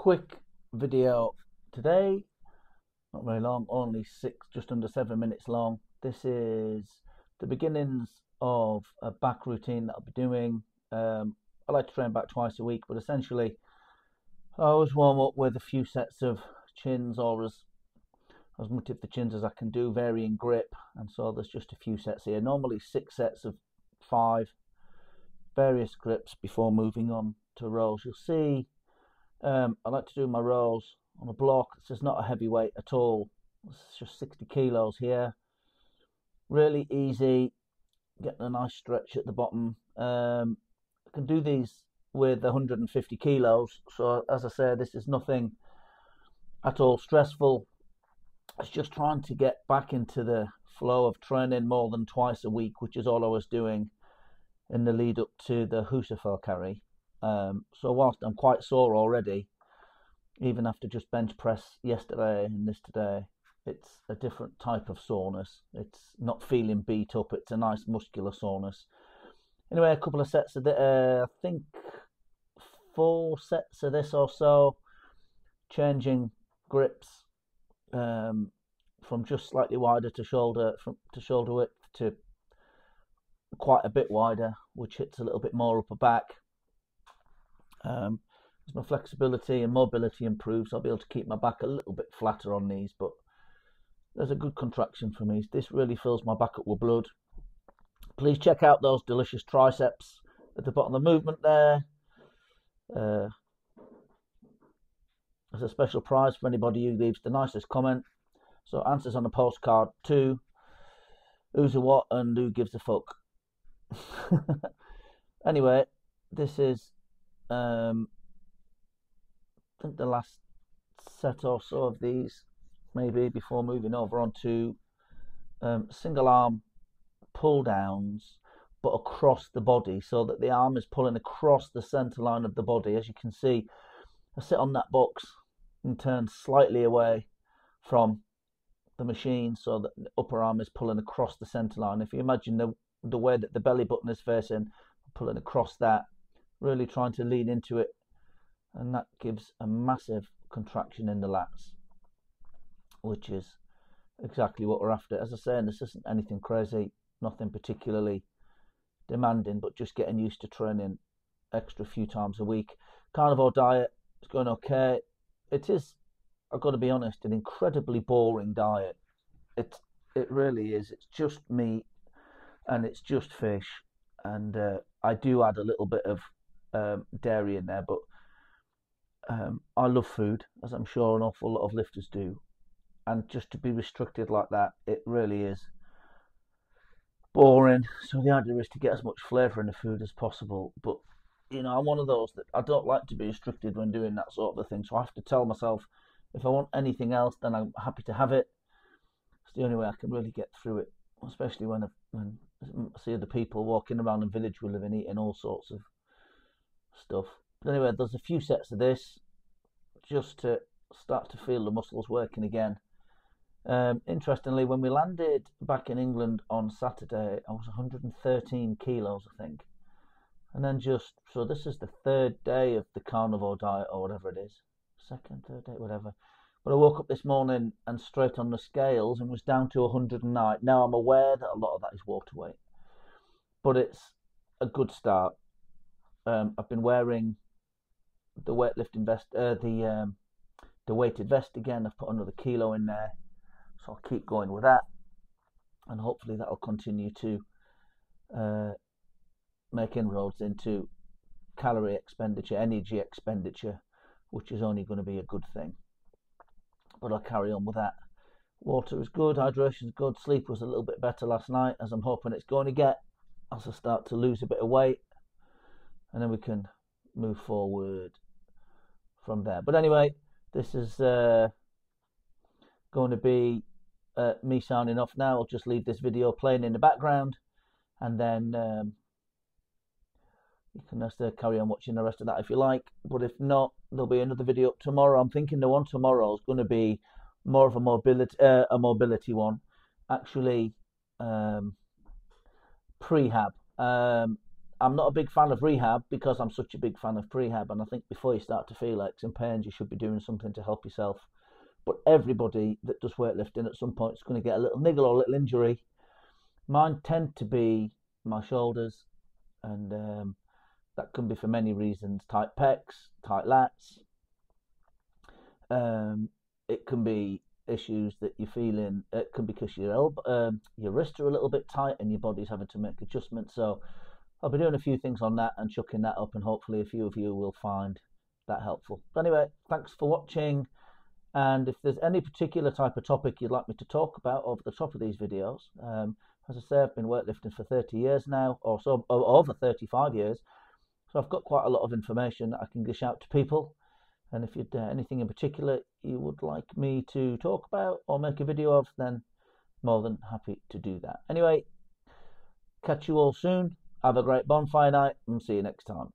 quick video today. Not very long, only six, just under seven minutes long. This is the beginnings of a back routine that I'll be doing. Um, I like to train back twice a week, but essentially, I always warm up with a few sets of chins or as as much of the chins as I can do, varying grip, and so there's just a few sets here. Normally six sets of five, various grips before moving on to rows. You'll see um, I like to do my rows on a block. This is not a heavy weight at all. It's just 60 kilos here. Really easy. Getting a nice stretch at the bottom. Um, I can do these with 150 kilos. So as I say, this is nothing at all stressful. It's just trying to get back into the flow of training more than twice a week, which is all I was doing in the lead up to the Husafell carry. Um, so whilst I'm quite sore already, even after just bench press yesterday and this today, it's a different type of soreness. It's not feeling beat up. It's a nice muscular soreness. Anyway, a couple of sets of the, uh, I think four sets of this or so, changing grips um, from just slightly wider to shoulder from to shoulder width to quite a bit wider, which hits a little bit more upper back. Um, as my flexibility and mobility improves, I'll be able to keep my back a little bit flatter on these, but there's a good contraction for me. This really fills my back up with blood. Please check out those delicious triceps at the bottom of the movement there. Uh, as a special prize for anybody who leaves the nicest comment. So answers on a postcard to who's a what and who gives a fuck. anyway, this is um, I think the last set or so of these, maybe before moving over onto um, single arm pull downs, but across the body, so that the arm is pulling across the center line of the body. As you can see, I sit on that box and turn slightly away from the machine, so that the upper arm is pulling across the center line. If you imagine the the way that the belly button is facing, pulling across that, really trying to lean into it, and that gives a massive contraction in the lats, which is exactly what we're after. As I say, and this isn't anything crazy, nothing particularly demanding, but just getting used to training extra few times a week. Carnivore diet is going okay. It is, I've got to be honest, an incredibly boring diet. It it really is. It's just meat and it's just fish, and uh, I do add a little bit of um, dairy in there, but um, I love food, as I'm sure an awful lot of lifters do, and just to be restricted like that, it really is boring. So the idea is to get as much flavour in the food as possible, but you know, I'm one of those that I don't like to be restricted when doing that sort of thing. So I have to tell myself if I want anything else, then I'm happy to have it. It's the only way I can really get through it, especially when I, when I see other people walking around the village we live in eating all sorts of stuff. But anyway, there's a few sets of this just to start to feel the muscles working again. Um, interestingly, when we landed back in England on Saturday, I was 113 kilos, I think. And then just, so this is the third day of the carnivore diet or whatever it is. Second, third day, whatever. But I woke up this morning and straight on the scales and was down to 109. Now I'm aware that a lot of that is water weight. But it's a good start. Um, I've been wearing the weightlifting vest, uh, the um, the weighted vest again. I've put another kilo in there, so I'll keep going with that, and hopefully that'll continue to uh, make inroads into calorie expenditure, energy expenditure, which is only going to be a good thing. But I'll carry on with that. Water is good, hydration is good, sleep was a little bit better last night, as I'm hoping it's going to get as I start to lose a bit of weight and then we can move forward from there. But anyway, this is uh, going to be uh, me sounding off now. I'll just leave this video playing in the background, and then um, you can just uh, carry on watching the rest of that if you like. But if not, there'll be another video up tomorrow. I'm thinking the one tomorrow is going to be more of a mobility uh, a mobility one, actually um, prehab. Um, I'm not a big fan of rehab because I'm such a big fan of prehab. And I think before you start to feel aches and pains, you should be doing something to help yourself. But everybody that does weightlifting at some point is going to get a little niggle or a little injury. Mine tend to be my shoulders, and um, that can be for many reasons tight pecs, tight lats. Um, it can be issues that you're feeling. It can be because your elbow, um, your wrists are a little bit tight and your body's having to make adjustments. So I'll be doing a few things on that and chucking that up, and hopefully a few of you will find that helpful. But anyway, thanks for watching. And if there's any particular type of topic you'd like me to talk about over the top of these videos, um, as I say, I've been weightlifting for 30 years now, or so over 35 years. So I've got quite a lot of information that I can dish out to people. And if you'd uh, anything in particular you would like me to talk about or make a video of, then more than happy to do that. Anyway, catch you all soon. Have a great bonfire night and see you next time.